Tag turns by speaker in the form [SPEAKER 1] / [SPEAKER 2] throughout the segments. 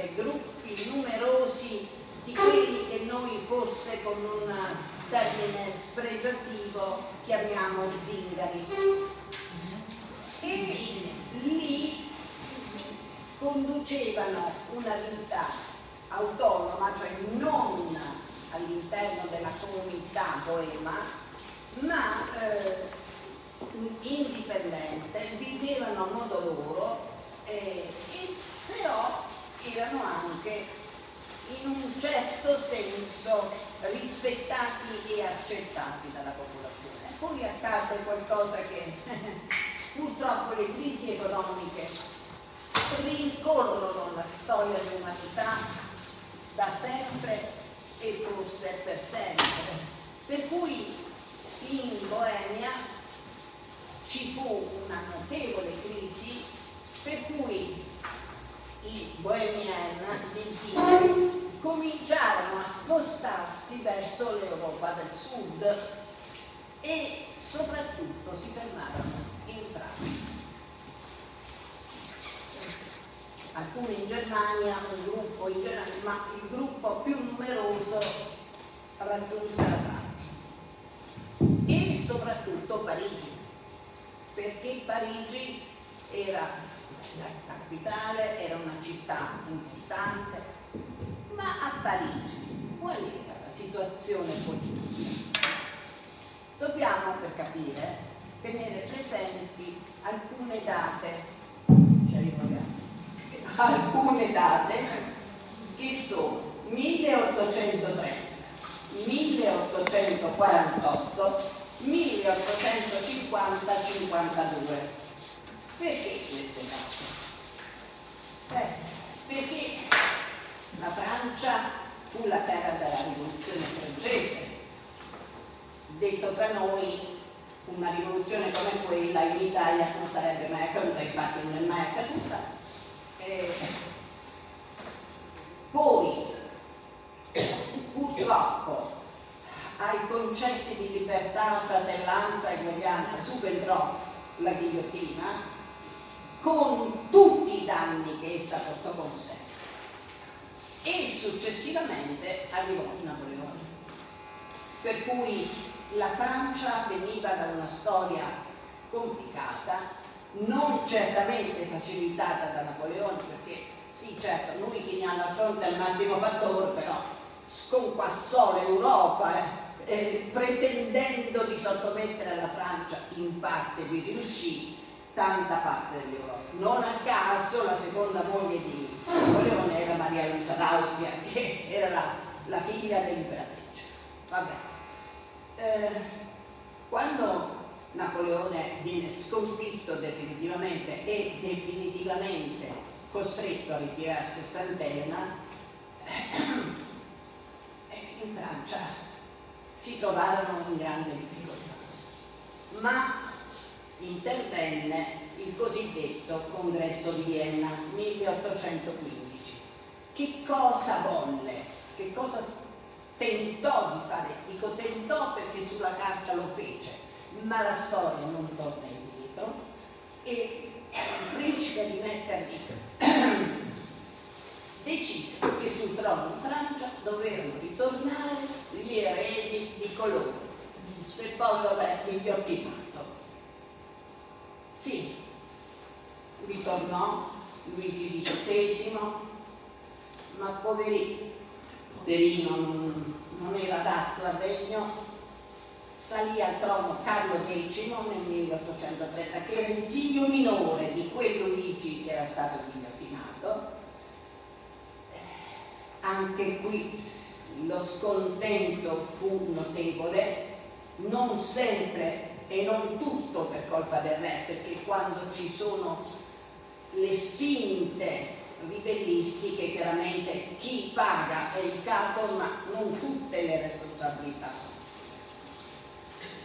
[SPEAKER 1] sempre gruppi numerosi di quelli che noi forse con un termine spregiativo chiamiamo zingari. E lì conducevano una vita autonoma, cioè non all'interno della comunità poema, ma eh, indipendente, vivevano a modo loro, eh, e però erano anche in un certo senso rispettati e accettati dalla popolazione. Poi accade qualcosa che purtroppo le crisi economiche rincorrono la storia dell'umanità da sempre e forse per sempre. Per cui in Boemia ci fu una notevole crisi per cui i bohemian, gli zingari, cominciarono a spostarsi verso l'Europa del Sud e soprattutto si fermarono in Francia. alcuni in Germania, un gruppo in Germania, ma il gruppo più numeroso raggiunse la Francia e soprattutto Parigi, perché Parigi era la capitale, era una città importante, ma a Parigi qual era la situazione politica? Dobbiamo, per capire, tenere presenti alcune date, alcune date che sono 1830, 1848, 1850, 52. Perché queste date? Eh, perché la Francia fu la terra della rivoluzione francese. Detto tra noi, una rivoluzione come quella in Italia non sarebbe mai accaduta, infatti non è mai accaduta, eh, poi purtroppo ai concetti di libertà, fratellanza e uguaglianza subentrò la ghigliottina con tutti i danni che essa portò con sé e successivamente arrivò Napoleone per cui la Francia veniva da una storia complicata non certamente facilitata da Napoleone, perché sì, certo, lui teniamo a fronte al massimo fattore, però sconquassò l'Europa, eh, eh, pretendendo di sottomettere alla Francia, in parte vi riuscì, tanta parte dell'Europa. Non a caso la seconda moglie di Napoleone era Maria Luisa d'Austria, che era la, la figlia dell'imperatrice. Vabbè. Eh, quando Napoleone viene sconfitto definitivamente e definitivamente costretto a ritirarsi a Sant'Elena, in Francia si trovarono in grande difficoltà. Ma intervenne il cosiddetto congresso di Vienna 1815. Che cosa volle? Che cosa tentò di fare? Dico tentò perché sulla carta lo fece, ma la storia non torna indietro e il principe di Metternich decise che sul trono in Francia dovevano ritornare gli eredi di colore del povero re inghiottinato. Sì, ritornò Luigi XVIII, ma poverino, poverino non, non era adatto al regno salì al trono Carlo X nel 1830, che era il figlio minore di quel Luigi che era stato guillotinato. Anche qui lo scontento fu notevole, non sempre e non tutto per colpa del re, perché quando ci sono le spinte ribellistiche, chiaramente chi paga è il capo, ma non tutte le responsabilità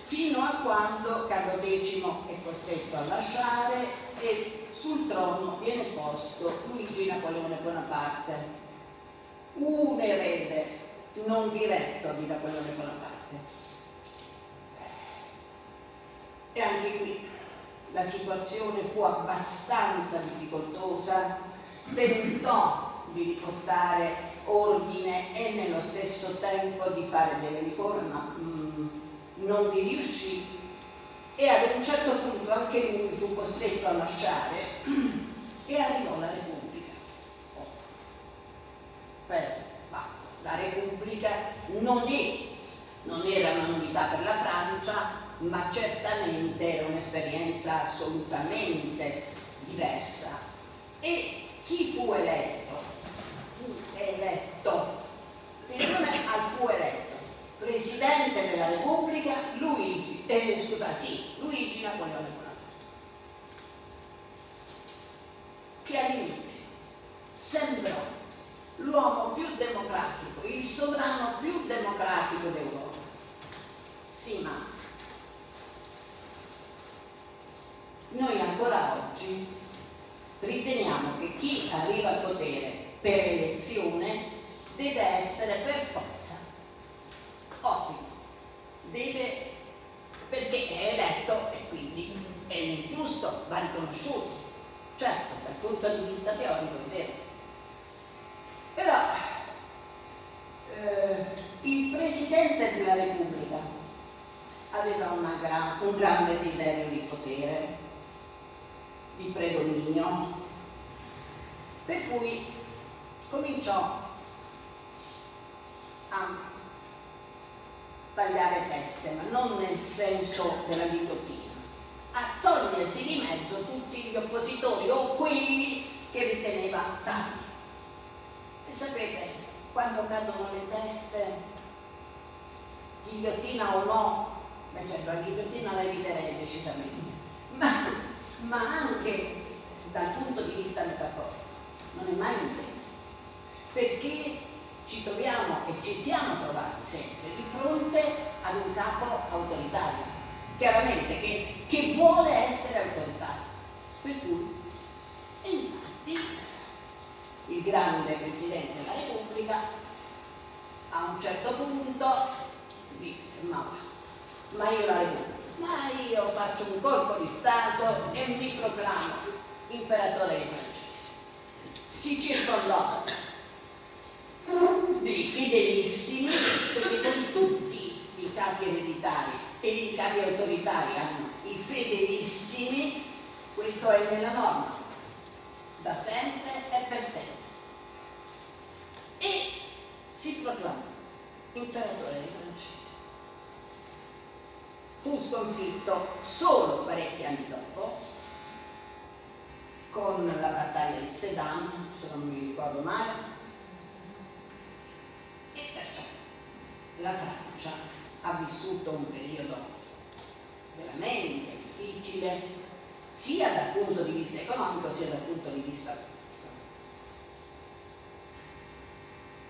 [SPEAKER 1] fino a quando Carlo X è costretto a lasciare e sul trono viene posto Luigi Napoleone Bonaparte, un erede non diretto di Napoleone Bonaparte. E anche qui la situazione fu abbastanza difficoltosa, tentò di riportare ordine e nello stesso tempo di fare delle riforme, ma mm, non vi riuscì e ad un certo punto anche lui fu costretto a lasciare e arrivò la Repubblica. Beh, la Repubblica non, è, non era una novità per la Francia, ma certamente era un'esperienza assolutamente diversa. E chi fu eletto? Fu eletto, attenzione al fu eletto, Presidente della Repubblica Luigi, eh, scusa, sì, Luigi Napoleone Bonaparte, che all'inizio sembrò l'uomo più democratico, il sovrano più democratico d'Europa. Sì, ma noi ancora oggi. Riteniamo che chi arriva al potere per elezione deve essere per forza ottimo, deve perché è eletto e quindi è nel giusto, va riconosciuto. Certo, dal punto di vista teorico è vero. Però eh, il Presidente della Repubblica aveva gran, un gran desiderio di potere, di predominio, per cui cominciò a tagliare teste, nel senso della ghigliottina, a togliersi di mezzo tutti gli oppositori o quelli che riteneva tali. E sapete, quando cadono le teste, ghigliottina o no, beh certo la ghigliottina la eviterei decisamente, ma ma anche dal punto di vista metaforico non è mai un bene, perché ci troviamo e ci siamo trovati sempre di fronte ad un capo autoritario, chiaramente che, che vuole essere autoritario. Per cui, infatti, il grande Presidente della Repubblica a un certo punto disse, ma, ma io la Repubblica ma io faccio un colpo di Stato e mi proclamo imperatore dei francesi. Si circondò dei fedelissimi, perché con tutti i capi ereditari e i capi autoritari hanno i fedelissimi, questo è nella norma, da sempre e per sempre. E si proclama imperatore dei francesi fu sconfitto solo parecchi anni dopo con la battaglia di Sedan, se non mi ricordo male, e perciò la Francia ha vissuto un periodo veramente difficile sia dal punto di vista economico sia dal punto di vista politico.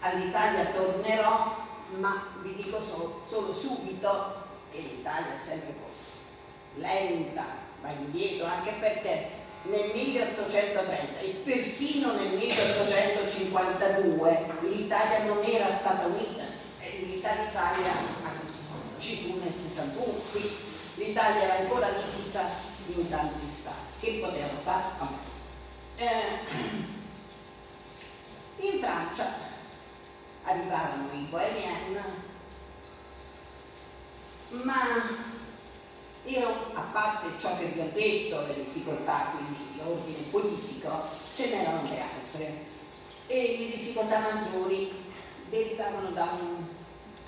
[SPEAKER 1] All'Italia tornerò, ma vi dico solo, solo subito e l'Italia è sempre lenta, va indietro, anche perché nel 1830 e persino nel 1852 l'Italia non era stata unita, l'unità d'Italia ci fu nel 61, qui l'Italia era ancora divisa in tanti stati. Che potevano fare? Eh, in Francia arrivarono i Bohemian ma io, a parte ciò che vi ho detto, le difficoltà quindi di ordine politico, ce n'erano anche altre e le difficoltà maggiori derivavano da un,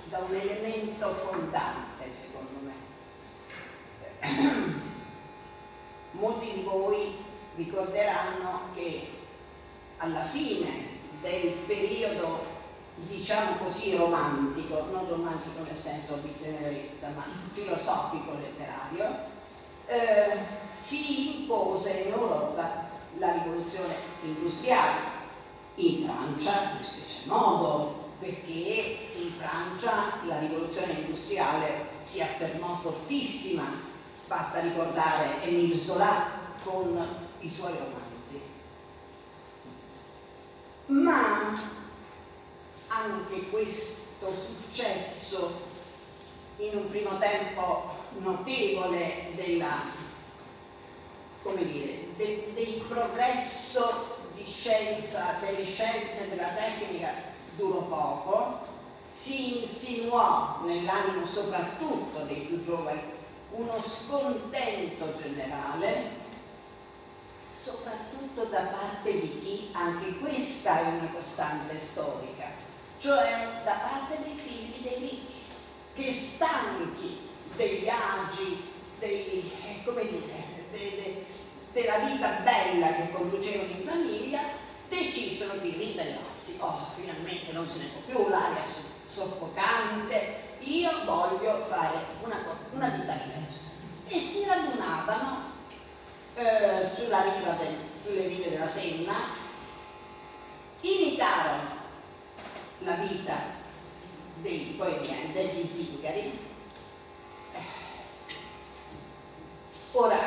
[SPEAKER 1] da un elemento fondante, secondo me. Molti di voi ricorderanno che alla fine del periodo diciamo così, romantico, non romantico nel senso di tenerezza, ma filosofico letterario, eh, si impose in Europa la rivoluzione industriale, in Francia in special modo, perché in Francia la rivoluzione industriale si affermò fortissima, basta ricordare Émile Zola con i suoi romanzi. Ma anche questo successo in un primo tempo notevole della, dire, de, del progresso di scienza, delle scienze la tecnica durò poco, si insinuò nell'animo soprattutto dei più giovani uno scontento generale, soprattutto da parte di chi, anche questa è una costante storica, cioè da parte dei figli dei ricchi, che stanchi degli agi, dei, eh, dire, de, della vita bella che conducevano in famiglia, decisero di ribellarsi. Oh, finalmente non se ne può più, l'aria soffocante, io voglio fare una, una vita diversa. E si radunavano eh, sulla riva del, sulle rive della Senna, imitarono la vita dei poemiani, degli zingari. Ora,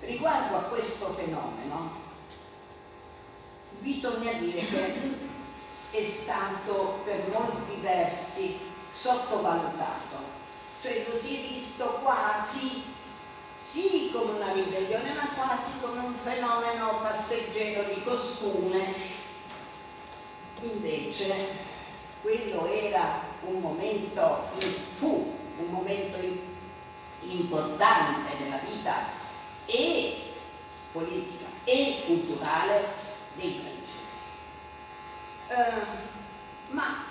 [SPEAKER 1] riguardo a questo fenomeno, bisogna dire che è stato per molti versi sottovalutato, cioè lo si è visto quasi, sì come una ribellione, ma quasi come un fenomeno passeggero di costume. Invece quello era un momento, fu un momento importante nella vita e politica e culturale dei francesi. Eh, ma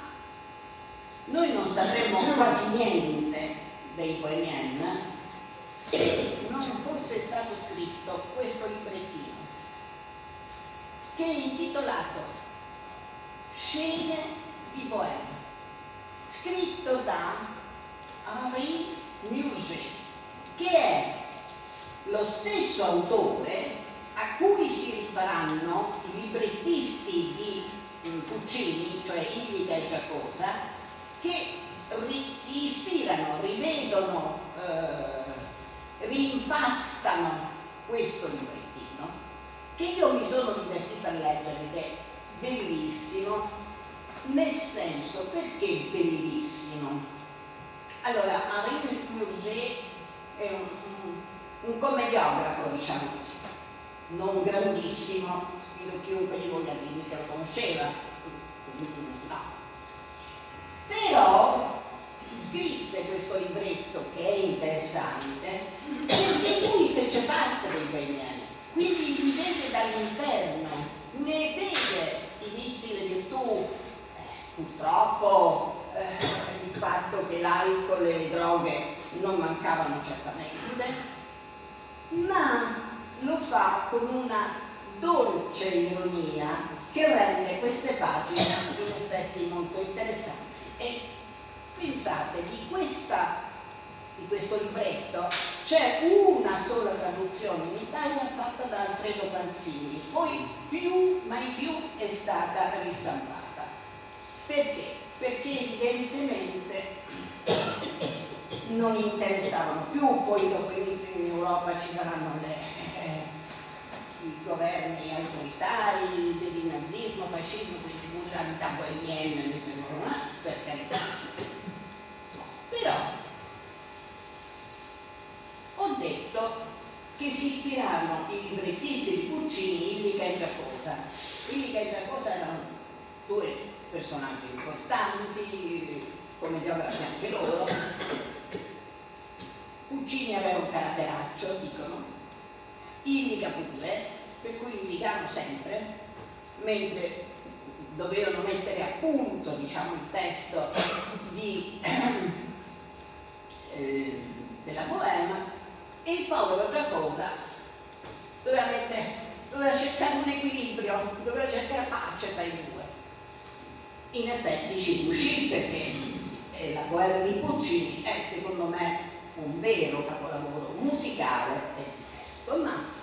[SPEAKER 1] noi non sapremmo quasi niente dei Bohemian se non fosse stato scritto questo librettino che è intitolato Scene di Bohème scritto da Henri Murger che è lo stesso autore a cui si rifaranno i librettisti di Puccini, cioè Indica e Giacosa, che si ispirano, rivedono, eh, rimpastano questo librettino, che io mi sono divertita a leggere ed è bellissimo, nel senso, perché bellissimo? Allora, Henri Murger è un, un commediografo, diciamo così, non grandissimo, sfido chiunque voglia dire che lo conosceva, no. Però scrisse questo libretto che è interessante perché lui fece parte dei Bagnani, quindi li vede dall'interno, ne vede i vizi, le virtù, eh, purtroppo eh, il fatto che l'alcol e le droghe non mancavano certamente, ma lo fa con una dolce ironia che rende queste pagine in effetti molto interessanti. E pensate, di, questa, di questo libretto c'è una sola traduzione in Italia fatta da Alfredo Panzini, poi più, mai più è stata ristampata. Perché? Perché evidentemente non interessavano più, poi dopo in Europa ci saranno le governi autoritari, del nazismo, fascismo, quindi figurati bohemienne, per carità. Però ho detto che si ispirarono i librettisti di Puccini, Illica e Giacosa. Illica e Giacosa erano due personaggi importanti, come geografi anche loro. Puccini aveva un caratteraccio, dicono, indica pure, per cui indicano sempre, mentre dovevano mettere a punto diciamo, il testo di, eh, della poema il povero Giacosa doveva, doveva cercare un equilibrio, doveva cercare pace tra i due. In effetti ci riuscì perché eh, la poema di Puccini è secondo me un vero capolavoro musicale e di testo, ma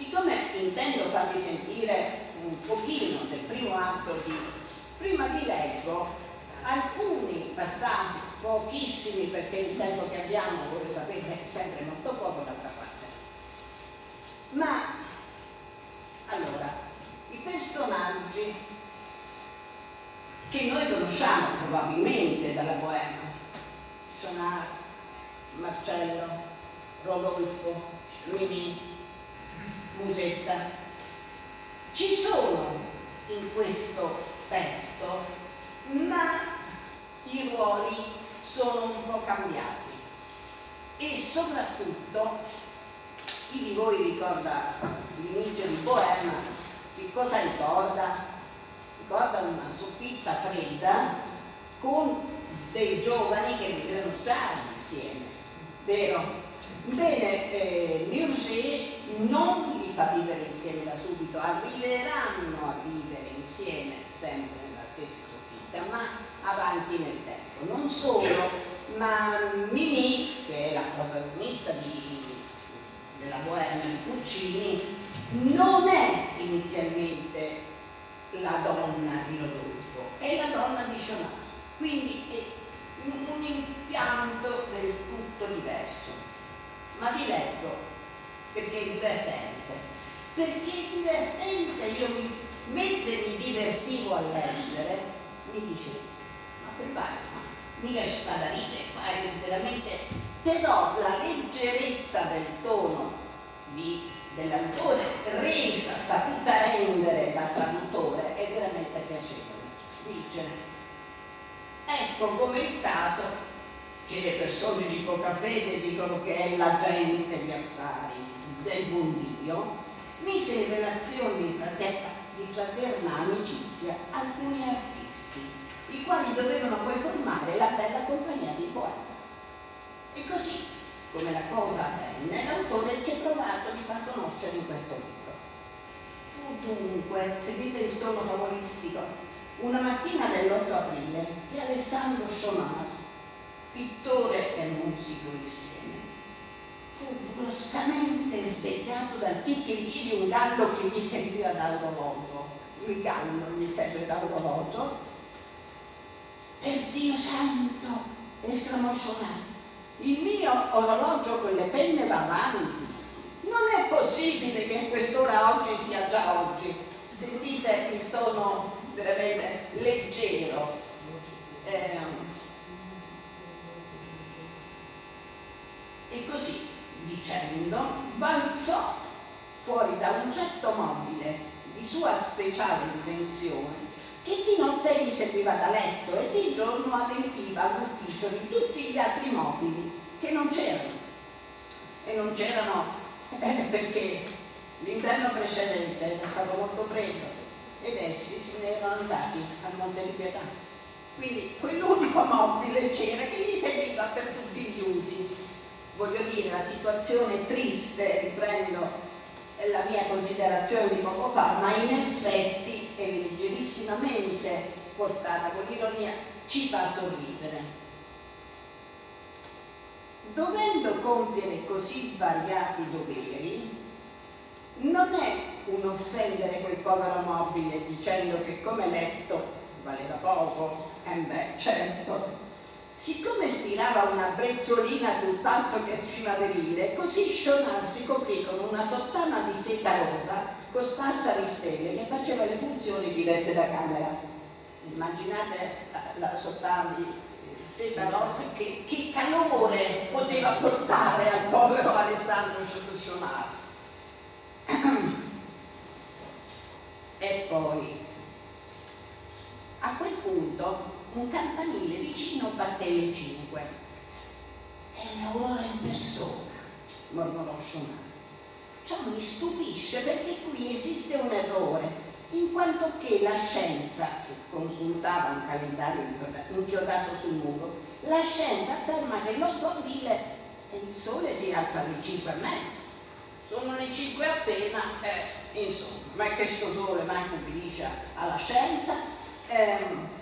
[SPEAKER 1] Siccome intendo farvi sentire un pochino del primo atto di... Prima vi leggo alcuni passaggi, pochissimi perché il tempo che abbiamo, voi lo sapete, è sempre molto poco d'altra parte. Ma, allora, i personaggi che noi conosciamo probabilmente dalla poema, Sonar, Marcello, Rodolfo, Mimì, Musetta. Ci sono in questo testo, ma i ruoli sono un po' cambiati e soprattutto chi di voi ricorda l'inizio di Bohème, che cosa ricorda? Ricorda una soffitta fredda con dei giovani che vivevano già insieme, vero? Bene, eh, Murger non fa vivere insieme da subito, arriveranno a vivere insieme, sempre nella stessa soffitta, ma avanti nel tempo. Non solo, ma Mimi, che è la protagonista di, della Bohème di Puccini, non è inizialmente la donna di Rodolfo, è la donna di Chonat, quindi è un impianto del tutto diverso. Ma vi leggo perché è divertente. Perché è divertente, io mi, mentre mi divertivo a leggere, mi dicevo, ma prepara, mica ci sta da ridere, qua è veramente... Però la leggerezza del tono dell'autore resa, saputa rendere dal traduttore è veramente piacevole. Dice, ecco come il caso che le persone di poca fede dicono che è la gente di affari del buon Dio, mise in relazione di, fraterna, di fraterna amicizia alcuni artisti, i quali dovevano poi formare la bella compagnia di poeti. E così, come la cosa avvenne, l'autore si è provato di far conoscere in questo libro. Fu dunque, seguite il tono favoristico, una mattina dell'8 aprile che Alessandro Sciomar, pittore e musico insieme, fu bruscamente svegliato dal chicchirichi di un gallo che gli serviva dall'orologio. Il gallo gli serve dall'orologio. Per Dio santo! esclamò Sciomar. Il mio orologio con le penne va avanti. Non è possibile che in quest'ora oggi sia già oggi. Sentite il tono veramente leggero. Eh, e così dicendo balzò fuori da un getto mobile di sua speciale invenzione che di notte gli seguiva da letto e di giorno adempiva l'ufficio di tutti gli altri mobili che non c'erano. E non c'erano perché l'inverno precedente era stato molto freddo ed essi se ne erano andati al Monte di Pietà. Quindi quell'unico mobile c'era che gli serviva per tutti gli usi. Voglio dire, la situazione triste, riprendo la mia considerazione di poco fa, ma in effetti è leggerissimamente portata con l'ironia, ci fa sorridere. Dovendo compiere così svariati doveri, non è un offendere quel povero mobile dicendo che come letto valeva poco, e eh beh, certo, Siccome ispirava una brezzolina tutt'altro che primaverile, così Schonar si coprì con una sottana di seta rosa cosparsa di stelle che faceva le funzioni di veste da camera. Immaginate la, sottana di seta rosa, che, che, calore poteva portare al povero Alessandro Schonar. e poi, a quel punto, un campanile vicino le cinque. È un'aurora in persona, mormorò Schumann. Ciò mi stupisce perché qui esiste un errore, in quanto che la scienza, che consultava un calendario inchiodato sul muro, la scienza afferma che l'8 aprile il sole si alza alle 5 e mezzo. Sono le 5 appena, eh, insomma, ma che sto sole manco ubbidisce alla scienza? Eh,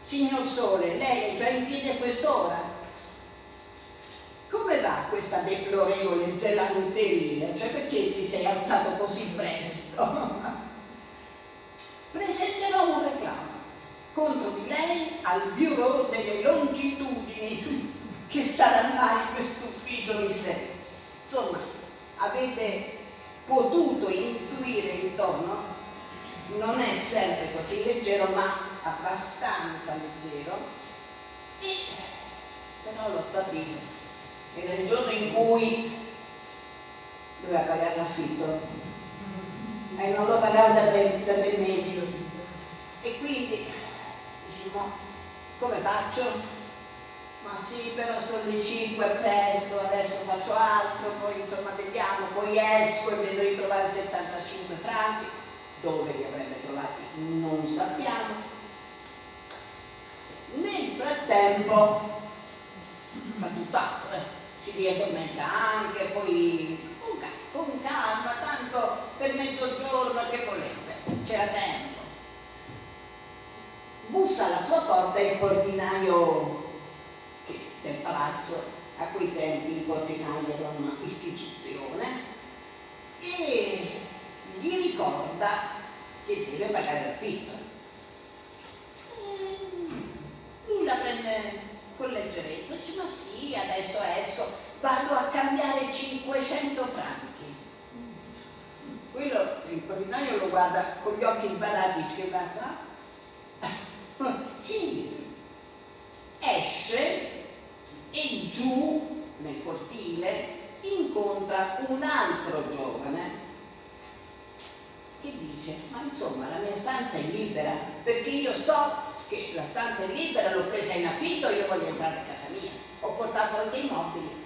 [SPEAKER 1] Signor Sole, lei è già in piedi a quest'ora? Come va questa deplorevole zelanteria? Cioè perché ti sei alzato così presto? Presenterò un reclamo contro di lei al Bureau delle Longitudini che sarà mai questo ufficio misterioso. Insomma, avete potuto intuire il tono? Non è sempre così leggero, ma abbastanza leggero e però l'8 aprile ed è il giorno in cui doveva pagare l'affitto. E non lo pagava da tre, da tre mesi e quindi diciamo come faccio? ma sì però sono le 5 è presto adesso faccio altro poi insomma vediamo poi esco e vedo ritrovare 75 franchi. Dove li avrebbe trovati? Non sappiamo. Nel frattempo fa tutt'altro, eh. si riaddormenta anche, poi con, con calma, tanto per mezzogiorno che volete, c'era tempo. Bussa alla sua porta il portinaio del palazzo, a quei tempi il portinaio era un'istituzione, e gli ricorda che deve pagare l'affitto. Lui la prende con leggerezza, dice ma sì, adesso esco, vado a cambiare 500 franchi. Quello, il portinaio lo guarda con gli occhi sbarrati, dice che va a fare? sì, esce e giù nel cortile incontra un altro giovane che dice ma insomma la mia stanza è libera perché io so che la stanza è libera, l'ho presa in affitto, io voglio entrare a casa mia, ho portato anche i mobili.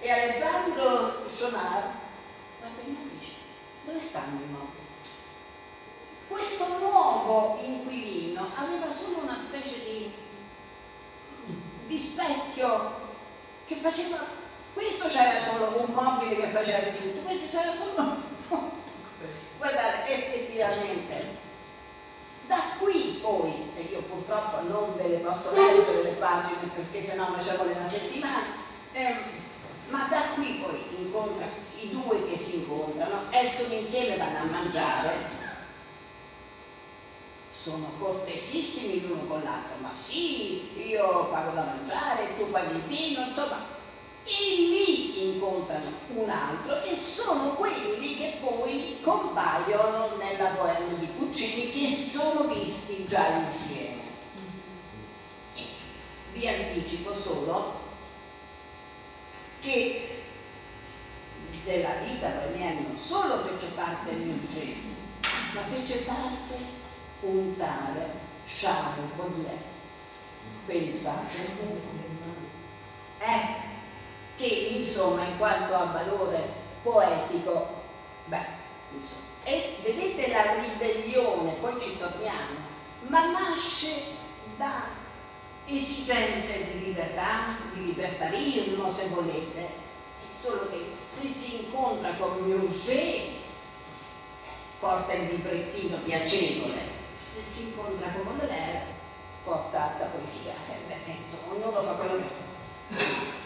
[SPEAKER 1] E Alessandro Schonar guarda in dice, dove stanno i mobili? Questo nuovo inquilino aveva solo una specie di, di specchio che faceva, questo c'era solo un mobile che faceva di tutto, questo c'era solo... Guardate, effettivamente da qui poi, e io purtroppo non ve le posso leggere le pagine perché sennò vuole una settimana, eh, ma da qui poi incontra i due che si incontrano, escono insieme, vanno a mangiare, sono cortesissimi l'uno con l'altro, ma sì, io pago da mangiare, tu paghi il vino, insomma, e lì incontrano un altro e sono quelli che poi compaiono nella poema di Puccini che sono visti già insieme. Vi anticipo solo che della vita bohemiana non solo fece parte Musset, ma fece parte un tale Charles Baudelaire. Pensate. Eh, che insomma in quanto a valore poetico, beh, insomma. E vedete la ribellione, poi ci torniamo, ma nasce da esigenze di libertà, di libertarismo se volete, solo che se si incontra con Murger porta il librettino piacevole, se si incontra con Baudelaire porta la poesia, eh, beh, insomma, ognuno fa quello che fa.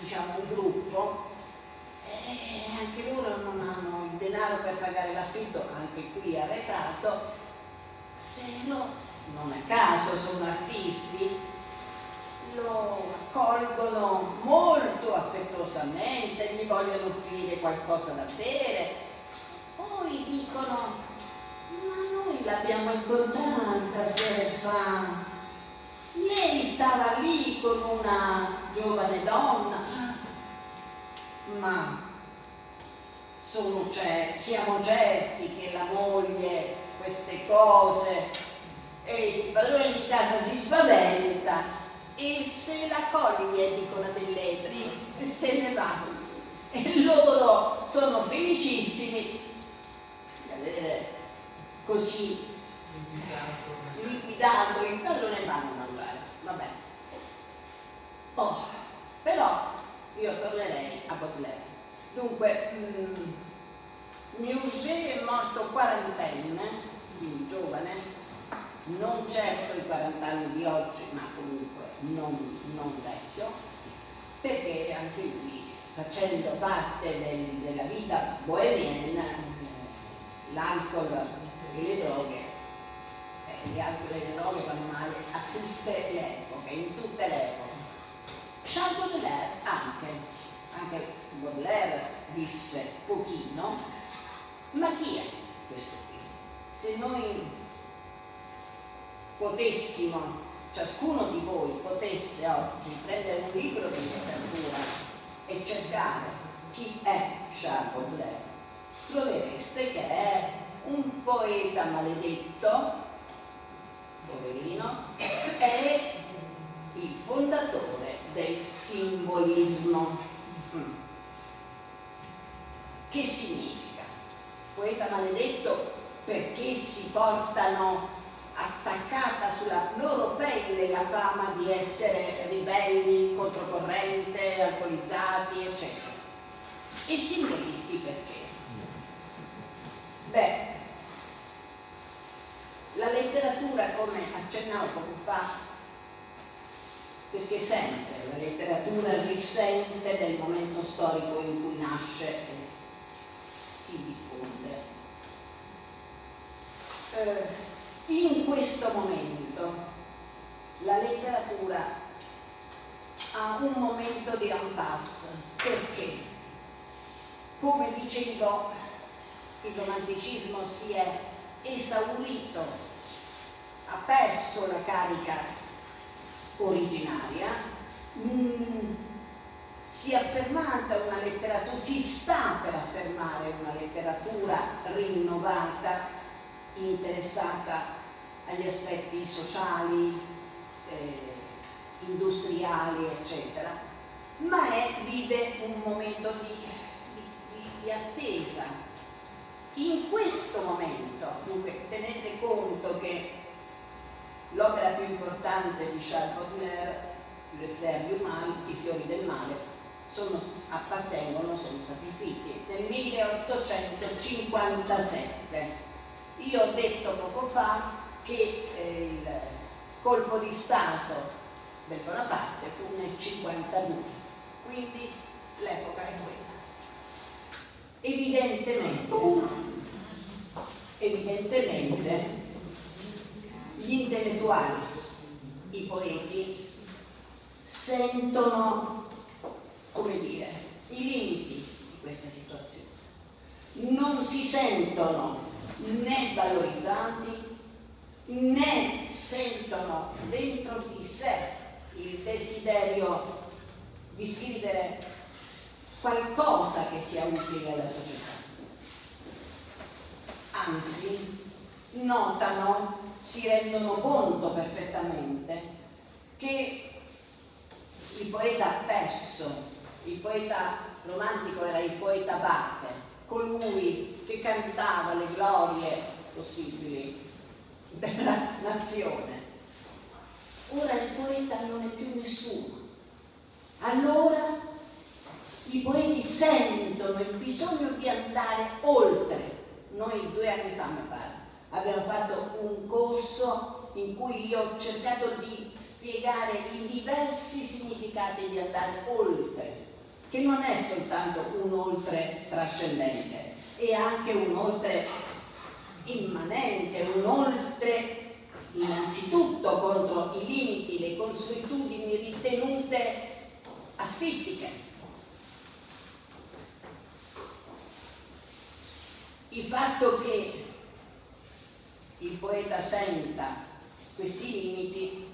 [SPEAKER 1] Diciamo, un gruppo eh, anche loro non hanno il denaro per pagare l'affitto, anche qui arretrato, però non a caso sono artisti, lo accolgono molto affettuosamente, gli vogliono offrire qualcosa da bere, poi dicono, ma noi l'abbiamo incontrata sera fa, lei stava lì con una giovane donna, ma cer siamo certi che la moglie queste cose e il padrone di casa si spaventa e se la coglie, dicono Belletri, se ne va. E loro sono felicissimi. Di avere così liquidato il padrone e vanno. Vabbè. Oh, però io tornerei a Baudelaire. Dunque, mh, mm, è morto quarantenne, quindi giovane, non certo i 40 anni di oggi, ma comunque non, non vecchio, perché anche lui, facendo parte del, della vita bohemienne, eh, l'alcol e le droghe, gli alcol e le droghe fanno male a tutte le epoche, in tutte le epoche Charles Baudelaire anche, anche Baudelaire disse pochino, ma chi è questo qui? Se noi potessimo, ciascuno di voi potesse oggi prendere un libro di letteratura e cercare chi è Charles Baudelaire, trovereste che è un poeta maledetto, poverino, è il fondatore del simbolismo. Che significa? Poeta maledetto perché si portano attaccata sulla loro pelle la fama di essere ribelli, controcorrente, alcolizzati, eccetera. E simbolisti perché? Beh, la letteratura, come accennavo poco fa, perché sempre la letteratura risente del momento storico in cui nasce e si diffonde. Eh, in questo momento la letteratura ha un momento di impasse perché, come dicevo, il romanticismo si è esaurito, ha perso la carica originaria, mm, si è affermata una letteratura, si sta per affermare una letteratura rinnovata, interessata agli aspetti sociali, eh, industriali, eccetera, ma è, vive un momento di, di, di attesa. In questo momento, dunque, tenete conto che L'opera più importante di Charles Baudelaire, Le Fleurs du Mal, I fiori del male, sono, appartengono, sono stati scritti nel 1857. Io ho detto poco fa che eh, il colpo di Stato del Bonaparte fu nel 52, quindi l'epoca è quella. Evidentemente, evidentemente intellettuali, i poeti, sentono, come dire, i limiti di questa situazione. Non si sentono né valorizzati né sentono dentro di sé il desiderio di scrivere qualcosa che sia utile alla società. anzi notano, si rendono conto perfettamente che il poeta perso, il poeta romantico era il poeta parte, colui che cantava le glorie possibili della nazione. Ora il poeta non è più nessuno. Allora i poeti sentono il bisogno di andare oltre. Noi due anni fa, mi pare, abbiamo fatto un corso in cui io ho cercato di spiegare i diversi significati di andare oltre, che non è soltanto un oltre trascendente, è anche un oltre immanente, un oltre innanzitutto contro i limiti, le consuetudini ritenute asfittiche. Il fatto che il poeta senta questi limiti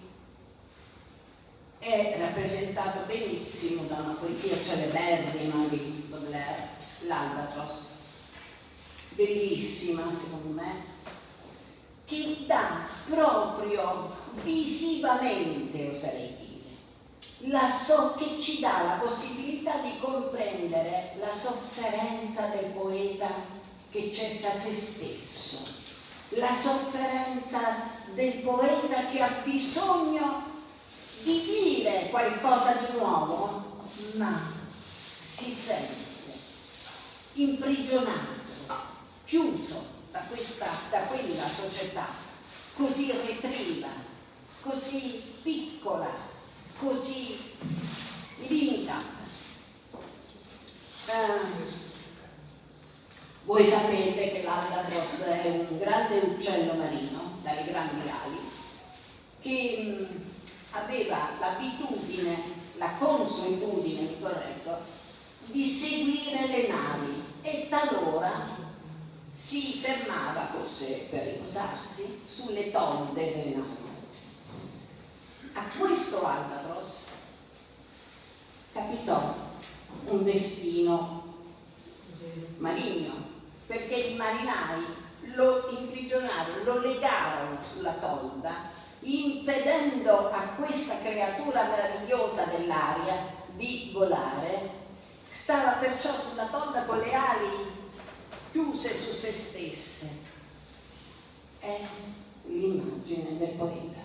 [SPEAKER 1] è rappresentato benissimo da una poesia celeberrima di Baudelaire, l'Albatros, bellissima secondo me, che dà proprio visivamente, oserei dire, la so che ci dà la possibilità di comprendere la sofferenza del poeta che cerca se stesso, la sofferenza del poeta che ha bisogno di dire qualcosa di nuovo, ma si sente imprigionato, chiuso da, questa, da quella società così retriva, così piccola, così limitata. Uh, voi sapete che l'albatros è un grande uccello marino dalle grandi ali che mh, aveva l'abitudine, la consuetudine, mi corretto, di seguire le navi e talora si fermava, forse per riposarsi, sulle tonde delle navi. A questo albatros capitò un destino maligno, perché i marinai lo imprigionarono, lo legarono sulla tolda impedendo a questa creatura meravigliosa dell'aria di volare, stava perciò sulla tolda con le ali chiuse su se stesse. È l'immagine del poeta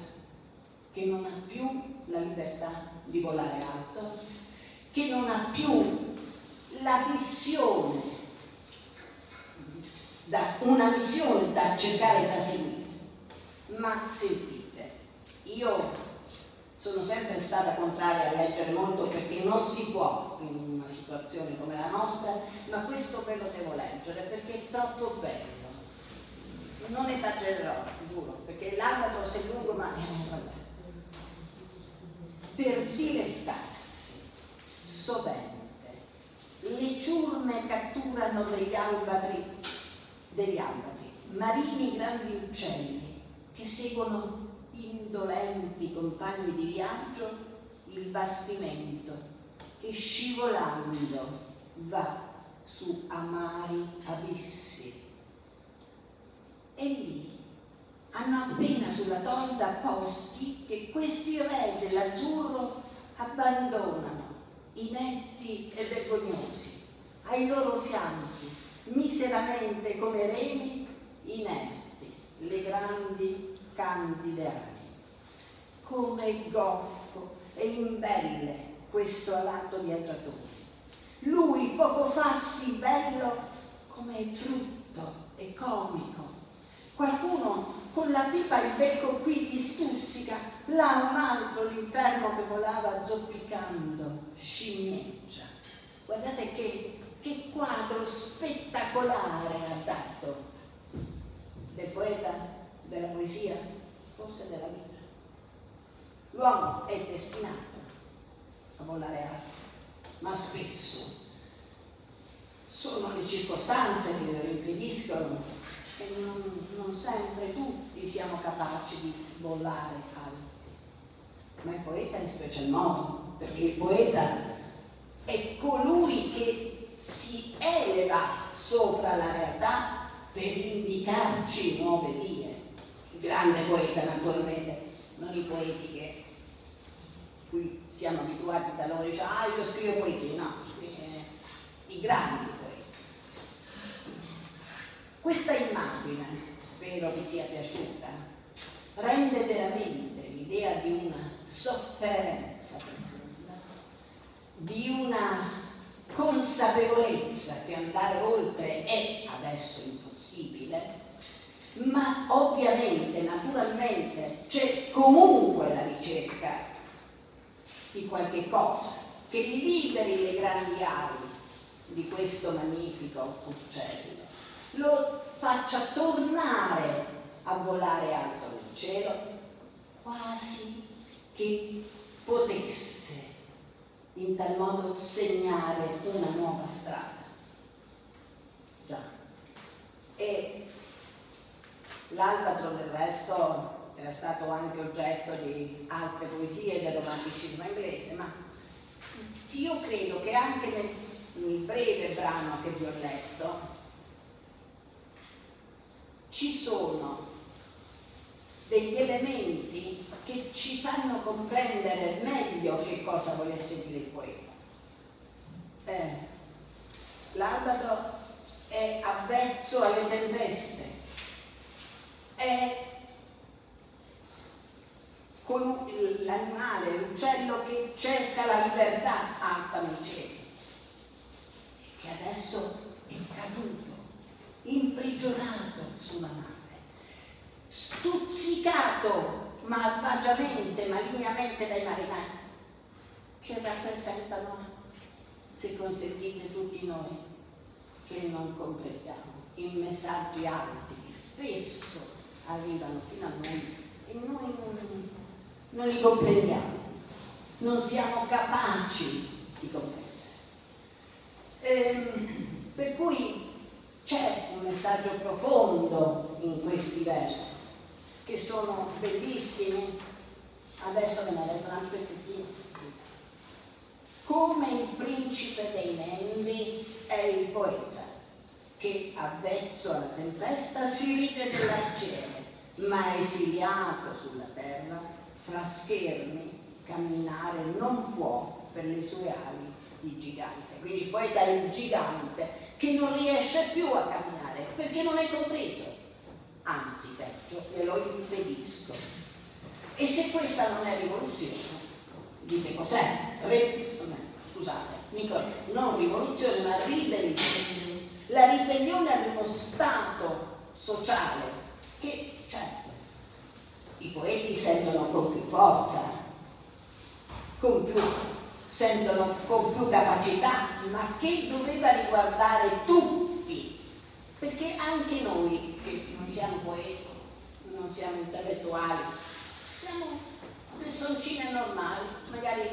[SPEAKER 1] che non ha più la libertà di volare alto, che non ha più la missione, da, una missione da cercare da seguire, ma sentire io sono sempre stata contraria a leggere molto perché non si può in una situazione come la nostra, ma questo ve lo devo leggere perché è troppo bello. Non esagererò, giuro, perché l'albatros è lungo, ma eh, vabbè. Per dilettarsi, sovente, le ciurme catturano degli albatri, degli albatri, marini grandi uccelli che seguono indolenti compagni di viaggio il bastimento che scivolando va su amari abissi. E lì hanno appena sulla tolda posti che questi re dell'azzurro abbandonano, inetti e vergognosi, ai loro fianchi, miseramente come reni inerti, le grandi candide ali. Come goffo e imbelle questo alato viaggiatore. Lui poco fa sì bello come è brutto e comico. Qualcuno con la pipa il becco qui gli stuzzica, là un altro l'infermo che volava zoppicando, scimmieggia. Guardate che, che quadro spettacolare ha dato del poeta della poesia, forse della vita. L'uomo è destinato a volare alto, ma spesso sono le circostanze che lo impediscono e non, non sempre tutti siamo capaci di volare alti. Ma il poeta in special modo, perché il poeta è colui che si eleva sopra la realtà per indicarci nuove vie. Il grande poeta naturalmente, non i poeti che cui siamo abituati da loro, dice ah io scrivo poesie, no, eh, i grandi poeti. Questa immagine, spero vi sia piaciuta, rende veramente l'idea di una sofferenza profonda, di una consapevolezza che andare oltre è adesso impossibile, ma ovviamente, naturalmente, c'è comunque la ricerca di qualche cosa che liberi le grandi ali di questo magnifico uccello, lo faccia tornare a volare alto nel cielo, quasi che potesse in tal modo segnare una nuova strada. Già. E l'albatro del resto era stato anche oggetto di altre poesie del romanticismo inglese, ma io credo che anche nel, nel breve brano che vi ho letto ci sono degli elementi che ci fanno comprendere meglio che cosa volesse dire il poeta. Eh, l'albatro è avvezzo alle tempeste, è l'animale, l'uccello che cerca la libertà alta nei cieli, che adesso è caduto, imprigionato sulla mano stuzzicato malvagiamente, malignamente dai marinai, che rappresentano, se consentite tutti noi, che non comprendiamo, i messaggi alti che spesso arrivano fino a noi e noi non, non li comprendiamo, non siamo capaci di comprendere. Ehm, per cui c'è un messaggio profondo in questi versi che sono bellissimi. Adesso ve ne leggo un pezzettino. Come il principe dei membri è il poeta, che avvezzo alla tempesta si ride dell'arciere, ma esiliato sulla terra, fra schermi, camminare non può per le sue ali di gigante. Quindi il poeta è il gigante che non riesce più a camminare perché non è compreso anzi peggio, glielo impedisco. E se questa non è rivoluzione, dite cos'è? Re... Scusate, non rivoluzione, ma ribellione. La ribellione ad uno Stato sociale che, certo, i poeti sentono con più forza, con più, sentono con più capacità, ma che doveva riguardare tutti, perché anche noi che siamo poeti, non siamo intellettuali, siamo personcine normali, magari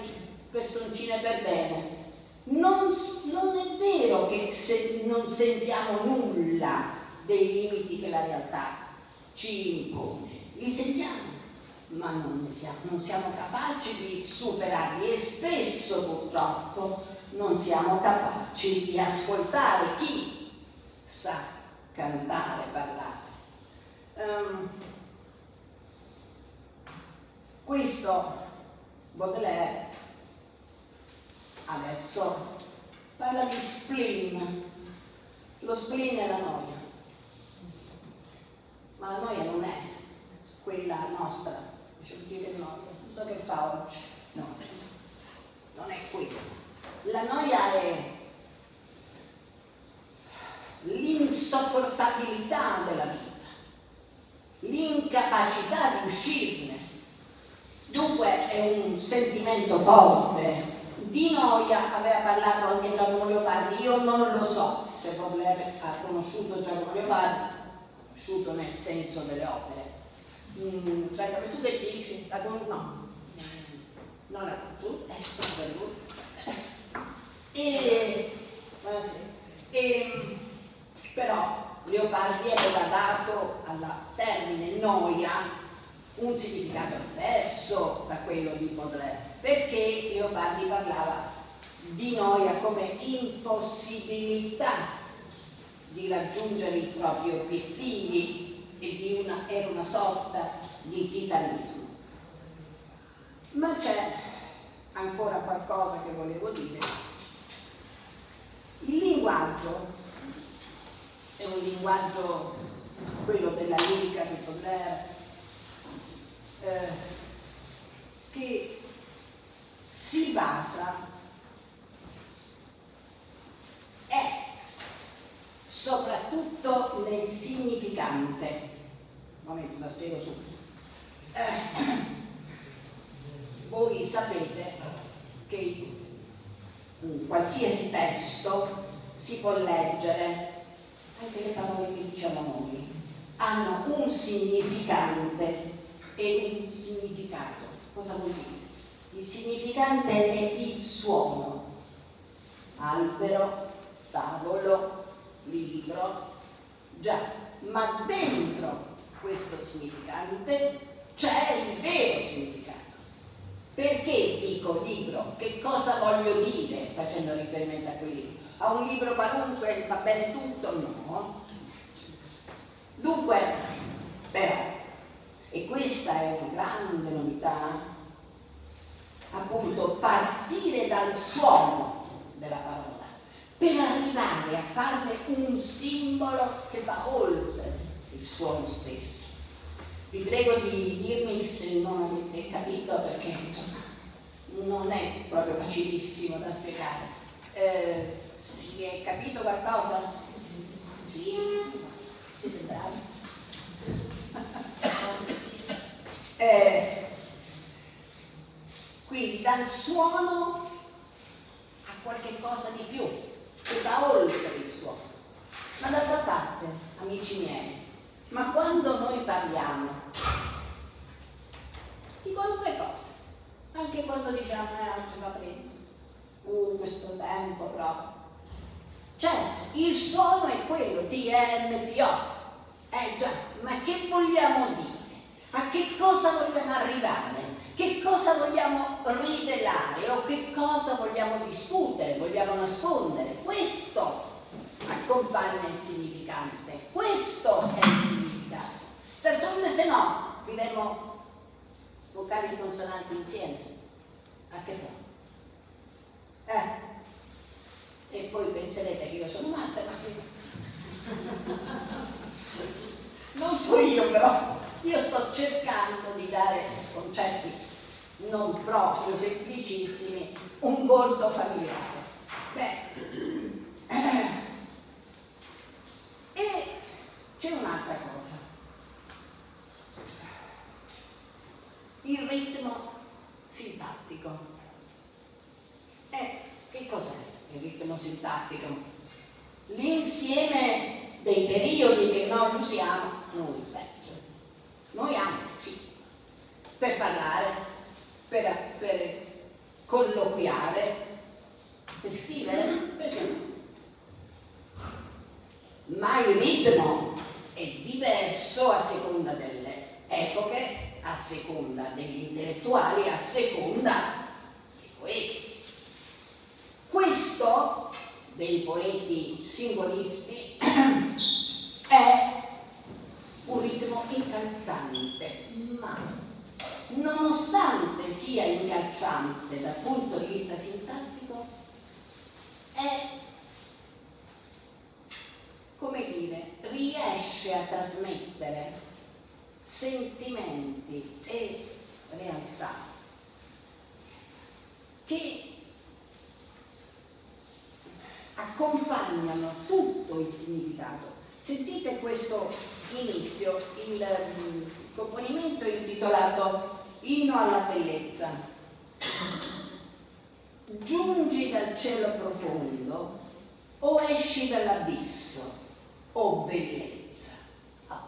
[SPEAKER 1] personcine per bene. Non, non è vero che se non sentiamo nulla dei limiti che la realtà ci impone, li sentiamo, ma non, siamo, non siamo capaci di superarli e spesso purtroppo non siamo capaci di ascoltare chi sa cantare, parlare. Um, questo Baudelaire adesso parla di spleen. Lo spleen è la noia, ma la noia non è quella nostra, dire noia, non so che fa oggi, no, non è quella. La noia è l'insopportabilità della vita, l'incapacità di uscirne. Dunque è un sentimento forte. Di noia aveva parlato anche Giacomo Leopardi, io non lo so se Baudelaire ha conosciuto Giacomo Leopardi, conosciuto nel senso delle opere. Mm, francamente tu che dici? La con... No, non la conosciuto, lui. E, e però Leopardi aveva dato al termine noia un significato diverso da quello di Baudelaire, perché Leopardi parlava di noia come impossibilità di raggiungere i propri obiettivi e una, era una sorta di titanismo. Ma c'è ancora qualcosa che volevo dire. Il linguaggio è un linguaggio, quello della lirica di Baudelaire, eh, che si basa, è soprattutto nel significante. Un momento, la spiego subito. Eh, voi sapete che qualsiasi testo si può leggere, anche le parole che diciamo noi, hanno un significante e un significato. Cosa vuol dire? Il significante è il suono. Albero, tavolo, libro, già, ma dentro questo significante c'è il vero significato. Perché dico libro? Che cosa voglio dire facendo riferimento a quel libro? A un libro qualunque va bene tutto? No. Dunque, però, e questa è una grande novità, appunto partire dal suono della parola per arrivare a farne un simbolo che va oltre il suono stesso. Vi prego di dirmi se non avete capito perché insomma, non è proprio facilissimo da spiegare. Eh, si è capito qualcosa? Sì? Siete bravi? eh, quindi dal suono a qualche cosa di più, che va oltre il suono. Ma d'altra parte, amici miei, ma quando noi parliamo di qualunque cosa, anche quando diciamo eh, ci fa freddo, uh, questo tempo proprio, certo, il suono è quello, TMPO, eh già, ma che vogliamo dire? A che cosa vogliamo arrivare? Che cosa vogliamo rivelare o che cosa vogliamo discutere, vogliamo nascondere? Questo accompagna il significante, questo è il significato. D'altronde se no diremmo vocali e consonanti insieme. A che punto? Eh? E poi penserete che io sono matta, ma non so io però, io sto cercando di dare concetti non proprio semplicissimi, un volto familiare. Beh, e c'è un'altra cosa. Il ritmo sintattico. E che cos'è ritmo sintattico? L'insieme dei periodi che noi usiamo, noi, beh, noi sì, per parlare, per, per colloquiare, per scrivere, perché no? ma il ritmo è diverso a seconda delle epoche, a seconda degli intellettuali, a seconda dei poeti. Questo dei poeti simbolisti è un ritmo incalzante, ma nonostante sia incalzante dal punto di vista sintattico, è come dire, riesce a trasmettere sentimenti e realtà che accompagnano tutto il significato. Sentite questo inizio, il mm, componimento intitolato Inno alla bellezza. Giungi dal cielo profondo o esci dall'abisso oh bellezza. Oh,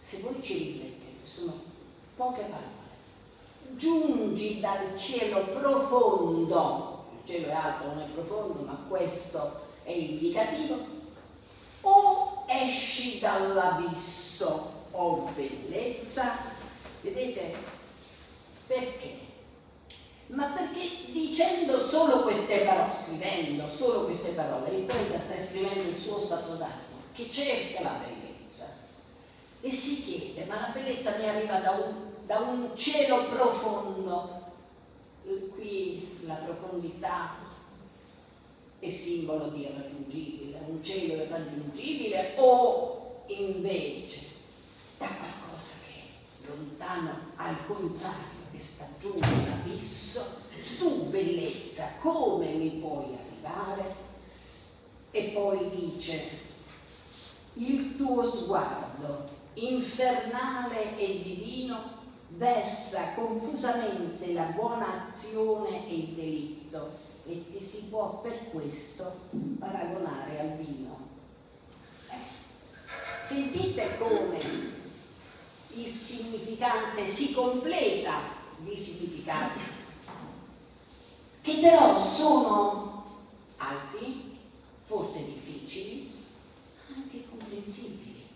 [SPEAKER 1] se voi ci riflettete, sono poche parole. Giungi dal cielo profondo, cielo è alto, non è profondo, ma questo è indicativo, o esci dall'abisso, oh bellezza. Vedete? Perché? Ma perché dicendo solo queste parole, scrivendo solo queste parole, il poeta sta esprimendo il suo stato d'animo che cerca la bellezza e si chiede, ma la bellezza mi arriva da un, da un cielo profondo, qui la profondità è simbolo di irraggiungibile, un cielo irraggiungibile o invece da qualcosa che è lontano, al contrario, che sta giù nell'abisso, tu bellezza come mi puoi arrivare? E poi dice, il tuo sguardo infernale e divino versa confusamente la buona azione e il delitto e ti si può per questo paragonare al vino. Eh, sentite come il significante si completa di significati, che però sono alti, forse difficili, anche comprensibili.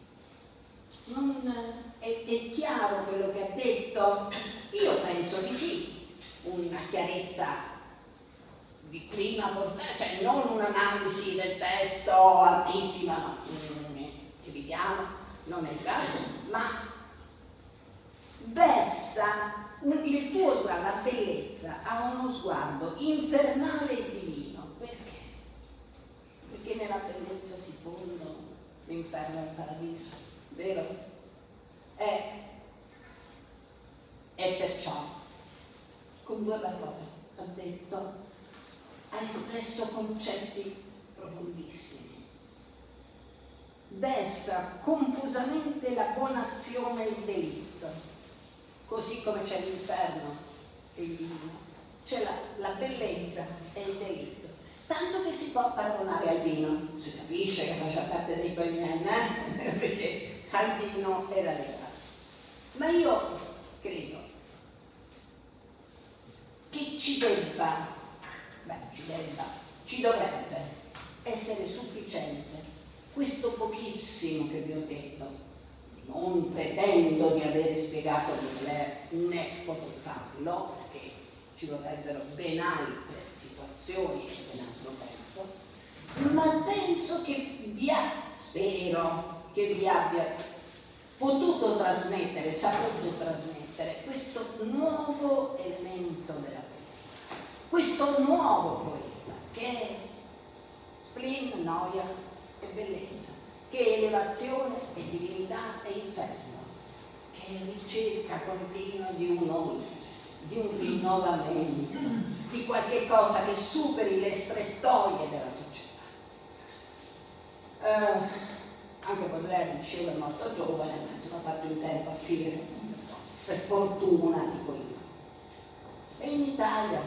[SPEAKER 1] Non, è, è chiaro quello che ha detto? Io penso di sì, una chiarezza di prima portata, cioè non un'analisi del testo altissima, no, evitiamo, non è il caso, ma versa un, il tuo sguardo, la bellezza, ha uno sguardo infernale e divino. Perché? Perché nella bellezza si fondono l'inferno e il paradiso, vero? È, e perciò, con due parole, ha detto, ha espresso concetti profondissimi. Versa confusamente la buona azione e il delitto, così come c'è l'inferno e il vino, c'è la, la bellezza e il delitto. Tanto che si può paragonare al vino, si capisce che faccia parte dei miei, eh? perché al vino era legato. Ma io credo che ci debba beh, ci debba, ci dovrebbe essere sufficiente questo pochissimo che vi ho detto. Non pretendo di avere spiegato Baudelaire, né potrei farlo, perché ci vorrebbero ben altre situazioni e ben altro tempo, ma penso che vi ha, spero che vi abbia potuto trasmettere, saputo trasmettere questo nuovo elemento della questo nuovo poeta che è spleen, noia e bellezza, che è elevazione e divinità e inferno, che è ricerca continua di un oltre, di un rinnovamento, di qualche cosa che superi le strettoie della società. Eh, anche Baudelaire diceva è molto giovane, ma insomma ha fatto in tempo a scrivere, per fortuna dico io. E in Italia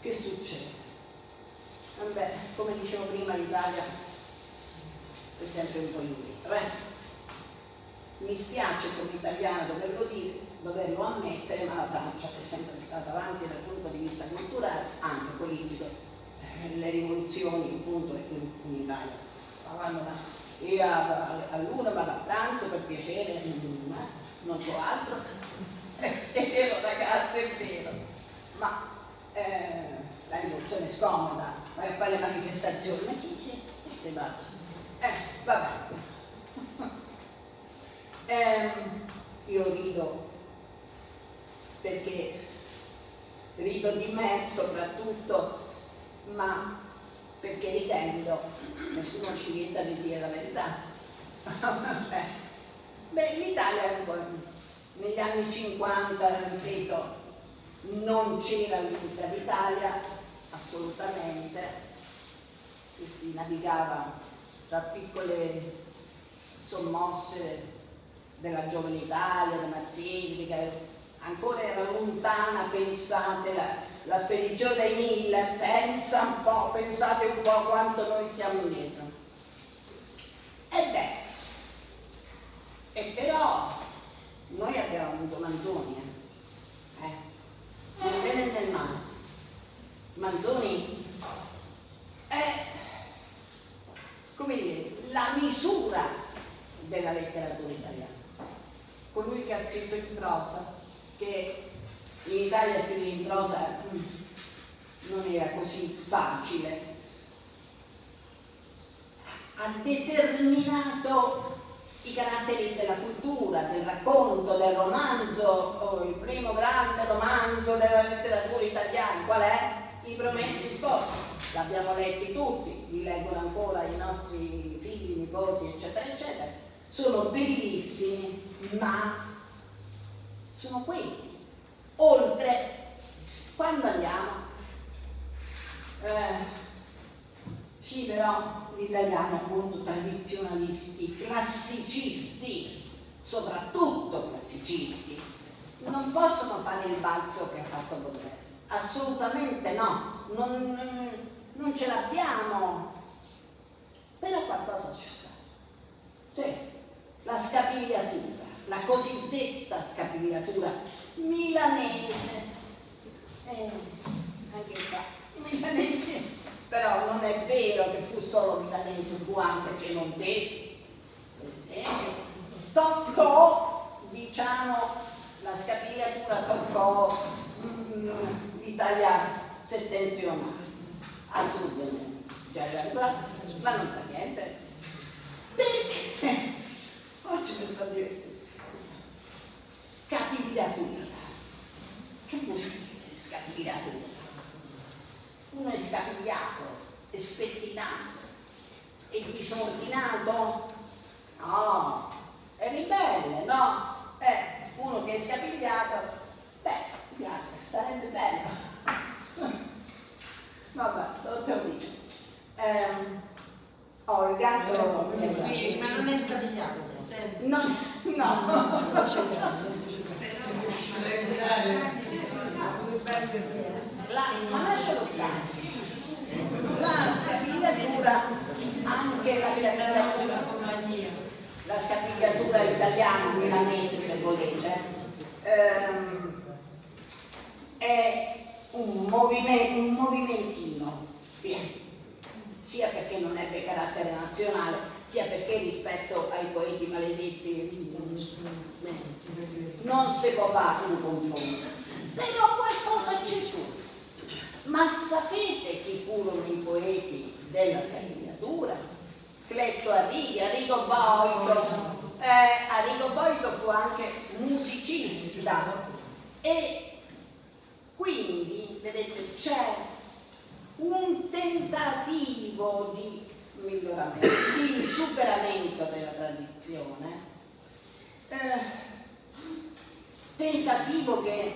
[SPEAKER 1] che succede? Vabbè, come dicevo prima, l'Italia è sempre un po' indietro. Mi spiace come italiana doverlo dire, doverlo ammettere, ma la Francia è sempre stata avanti dal punto di vista culturale, anche politico. Eh, le rivoluzioni, appunto, in, Italia vanno io all'una vado a pranzo per piacere, non so altro. È vero ragazzi, è vero. Ma eh, la rivoluzione scomoda, vai a fare le manifestazioni, ma chi si è? se va? Eh, vabbè. eh, io rido perché rido di me soprattutto, ma perché ridendo nessuno ci vieta di dire la verità. Beh, l'Italia è un po' negli anni 50, ripeto, non c'era l'unità d'Italia, assolutamente, che si navigava tra piccole sommosse della giovane Italia, da Mazzini, che ancora era lontana, pensate, la, spedizione dei mille, pensa un po', pensate un po' quanto noi stiamo indietro. E beh, e però noi abbiamo avuto Manzoni, eh? eh nel bene e nel male. Manzoni è, come dire, la misura della letteratura italiana. Colui che ha scritto in prosa, che in Italia scrivere in prosa mm, non era così facile. ha determinato i caratteri della cultura, del racconto, del romanzo, oh, il primo grande romanzo della letteratura italiana, qual è? I Promessi Sposi. L'abbiamo letti tutti, li leggono ancora i nostri figli, nipoti, eccetera, eccetera. Sono bellissimi, ma sono quelli. Oltre, quando andiamo? Eh, sì, però gli italiani appunto tradizionalisti, classicisti, soprattutto classicisti, non possono fare il balzo che ha fatto Baudelaire. Assolutamente no, non, non ce l'abbiamo. Però qualcosa c'è stato. Cioè, la scapigliatura, la cosiddetta scapigliatura milanese. Eh, anche qua, i milanesi però non è vero che fu solo milanese, fu anche piemontese, per esempio. Toccò, diciamo, la scapigliatura toccò mm, l'Italia settentrionale, al sud ma non fa niente. Perché? Oggi mi sto divertendo. Scapigliatura. Che vuol dire scapigliatura? uno è scapigliato, è spettinato, è disordinato, no, è ribelle, no? Eh, uno che è scapigliato, beh, sarebbe bello. Vabbè, dottor Vito. Eh, oh, il gatto...
[SPEAKER 2] Ma non è scapigliato.
[SPEAKER 1] No, no. no, no. Ma lascialo stare. La scapigliatura, anche la scapigliatura, la scapigliatura italiana, milanese se volete, è un, movimento, un movimentino, sia perché non ebbe carattere nazionale, sia perché rispetto ai poeti maledetti non si può fare un confronto. Però qualcosa c'è su. Ma sapete chi furono i poeti della scagliatura? Cletto Arrighi, Arrigo Boito. Eh, Arrigo Boito fu anche musicista e quindi, vedete, c'è un tentativo di miglioramento, di superamento della tradizione, eh, tentativo che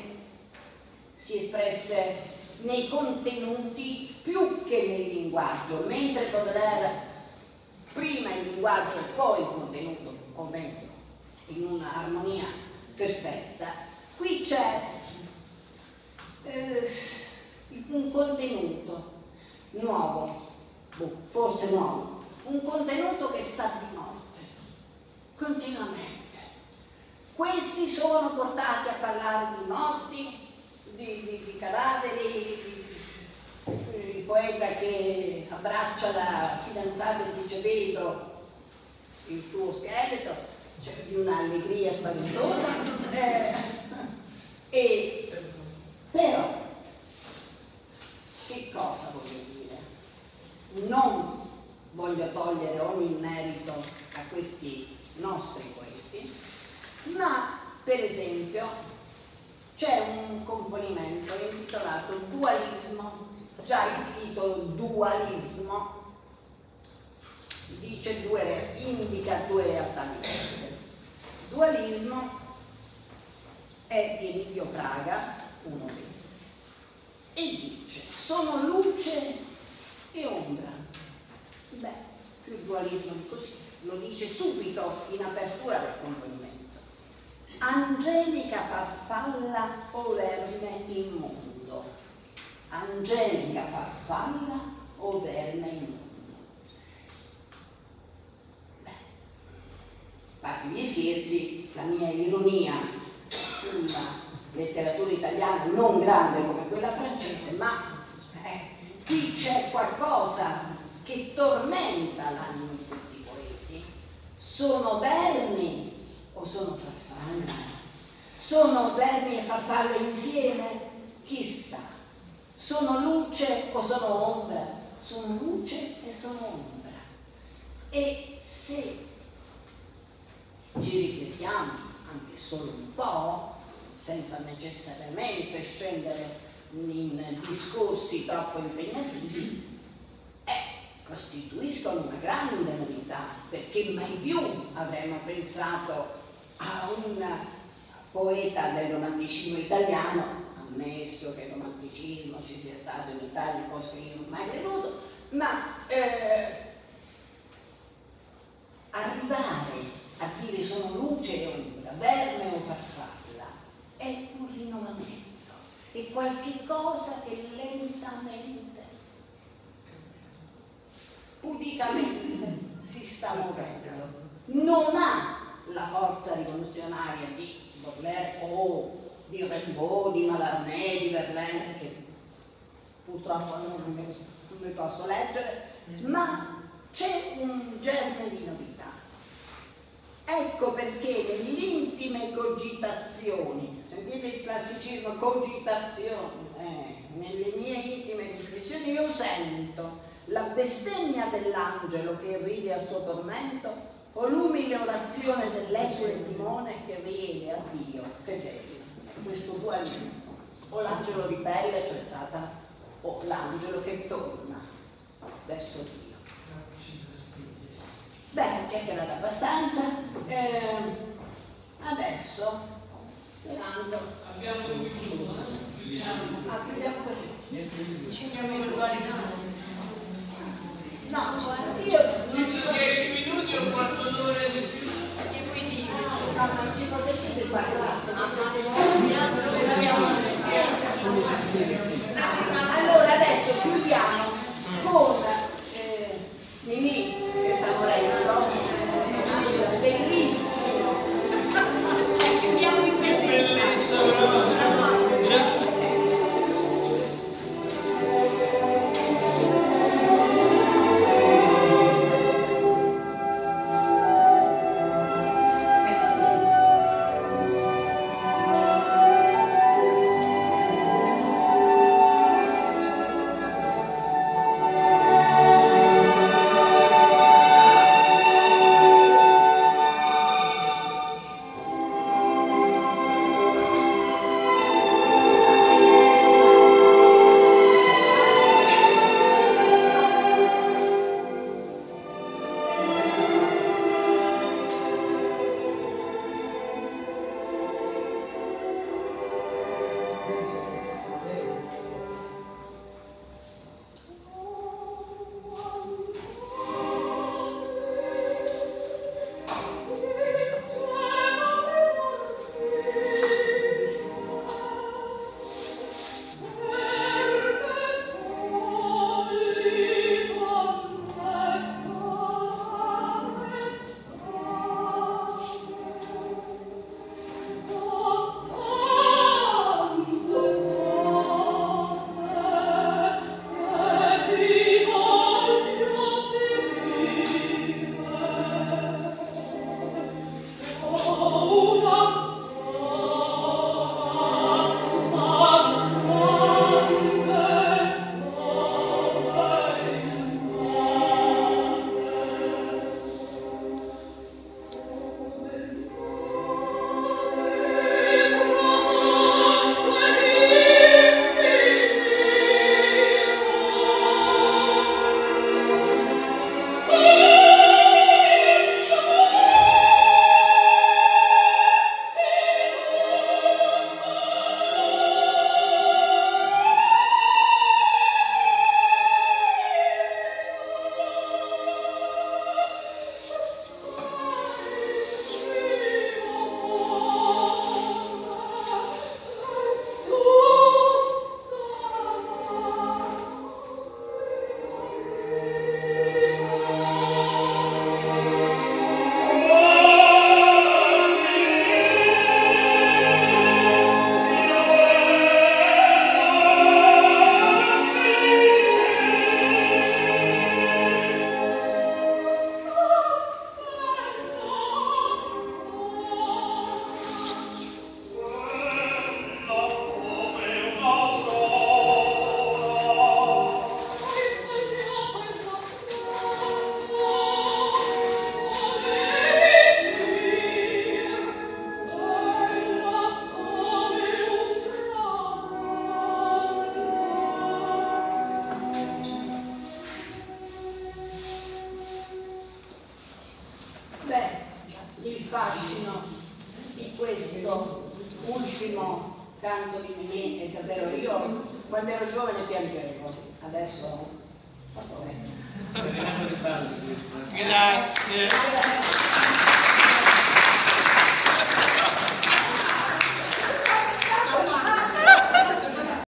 [SPEAKER 1] si espresse nei contenuti più che nel linguaggio, mentre Baudelaire prima il linguaggio e poi il contenuto, ovviamente, in un'armonia perfetta, qui c'è eh, un contenuto nuovo, boh, forse nuovo, un contenuto che sa di morte, continuamente. Questi sono portati a parlare di morti, di, di, di cadaveri, il poeta che abbraccia la fidanzata e dice vedo il tuo scheletro, cioè di un'allegria spaventosa. Eh, e, però, che cosa voglio dire? Non voglio togliere ogni merito a questi nostri ma per esempio c'è un componimento intitolato Dualismo, già il titolo Dualismo dice due, indica due realtà diverse. Dualismo è di Emilio Praga, uno dei, e dice sono luce e ombra. Beh, più dualismo di così, lo dice subito in apertura del componimento. Angelica farfalla o verme immondo. Angelica farfalla o verme immondo. Beh, parti gli scherzi, la mia ironia sulla letteratura italiana non grande come quella francese, ma eh, qui c'è qualcosa che tormenta l'animo di questi poeti. Sono vermi o sono farfalle? Sono vermi e farfalle insieme? Chissà. Sono luce o sono ombra? Sono luce e sono ombra. E se ci riflettiamo anche solo un po', senza necessariamente scendere in discorsi troppo impegnativi, eh, costituiscono una grande novità, perché mai più avremmo pensato a un poeta del romanticismo italiano, ammesso che il romanticismo ci sia stato in Italia, cosa che io non ho mai creduto, ma eh, arrivare a dire sono luce e ombra, verme o farfalla, è un rinnovamento, è qualche cosa che lentamente, pudicamente si sta muovendo. Non ha la forza rivoluzionaria di Baudelaire o di Rimbaud, di Mallarmé, di Verlaine, che purtroppo non mi posso leggere, ma c'è un germe di novità. Ecco perché nelle intime cogitazioni, sentite il classicismo cogitazioni, eh, nelle mie intime riflessioni io sento la bestemmia dell'angelo che ride al suo tormento o l'umile orazione dell'esule timone che viene a Dio fedele, questo dualismo, o l'angelo ribelle, cioè Satana, o l'angelo che torna verso Dio. Bene, chiacchierata abbastanza. Ehm, eh, adesso, sperando...
[SPEAKER 3] Abbiamo chiuso, eh? Chiudiamo.
[SPEAKER 1] Ah, chiudiamo così.
[SPEAKER 2] Cinque minuti.
[SPEAKER 1] No, io...
[SPEAKER 3] 10 minuti o 40
[SPEAKER 1] Right.